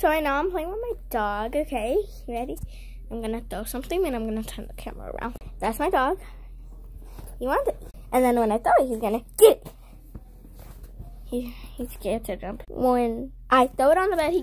So right now I'm playing with my dog, okay? You ready? I'm gonna throw something and I'm gonna turn the camera around. That's my dog. You want it? And then when I throw it, he's gonna get it. He, he's scared to jump. When I throw it on the bed, he